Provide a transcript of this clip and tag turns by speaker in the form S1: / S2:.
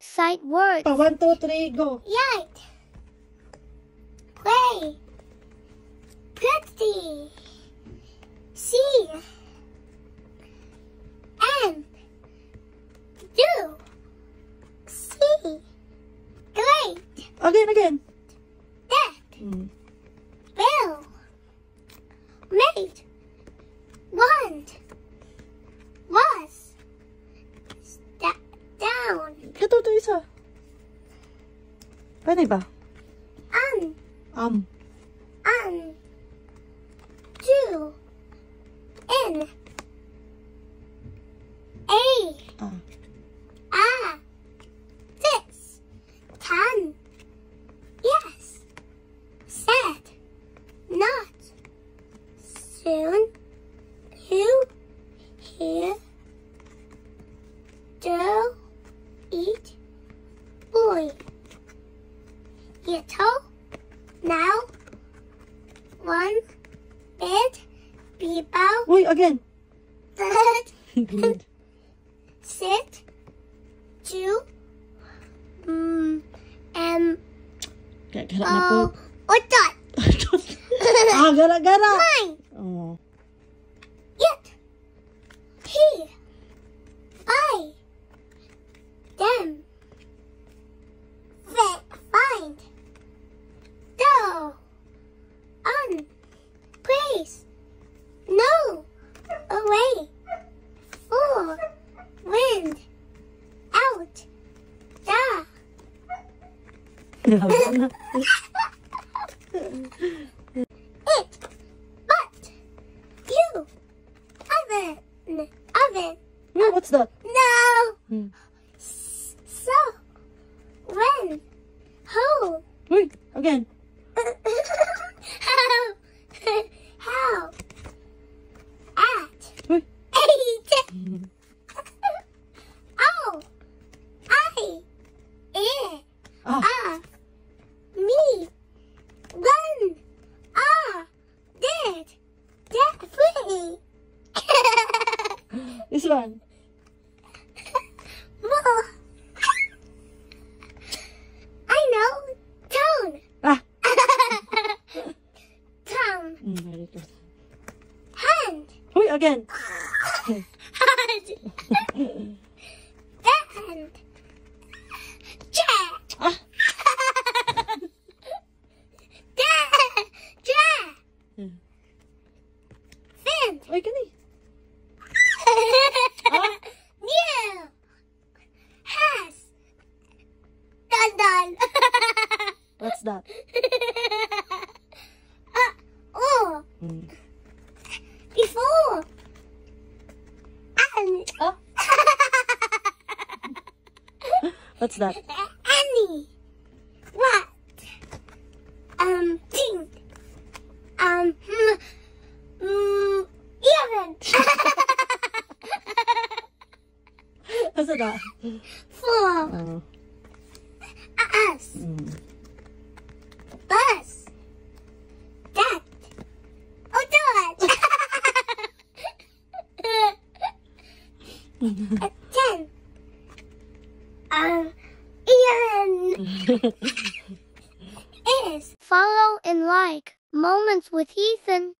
S1: Sight words.
S2: One, two, three, go.
S1: Yard. Play. Pretty. See. And. Do. See. Great.
S2: Again, again.
S1: That.
S2: Mm.
S1: Bill. Made. Want.
S2: Isa. Pwede ba?
S1: Un.
S2: Um.
S1: Un. Do. In.
S2: Ah.
S1: Ah. This. Can. Yes. Said. Not. Soon. Who. Here. Do. Eat. One. Bed. People.
S2: Uy, again.
S1: Third. Sit, two, mm,
S2: gara na po.
S1: oh, or dot.
S2: ah, gara, gara.
S1: Nine,
S2: Oh.
S1: it, he, It, but, you, oven, oven,
S2: No, what's that?
S1: no,
S2: Hmm.
S1: So, when, who,
S2: Uy, again.
S1: how, how, at, eight,
S2: This one.
S1: More. I know, tone,
S2: Ah.
S1: tongue,
S2: Mm, very good.
S1: hand,
S2: Uy, again.
S1: hand, hand, done.
S2: What's that?
S1: uh, oh,
S2: Mm.
S1: before, and,
S2: Ah. What's that?
S1: Annie, what, um, thing, um, mm, mm, even,
S2: What's that?
S1: for,
S2: Oh.
S1: A ten, um, Ian is. Follow and like Moments with Ethan.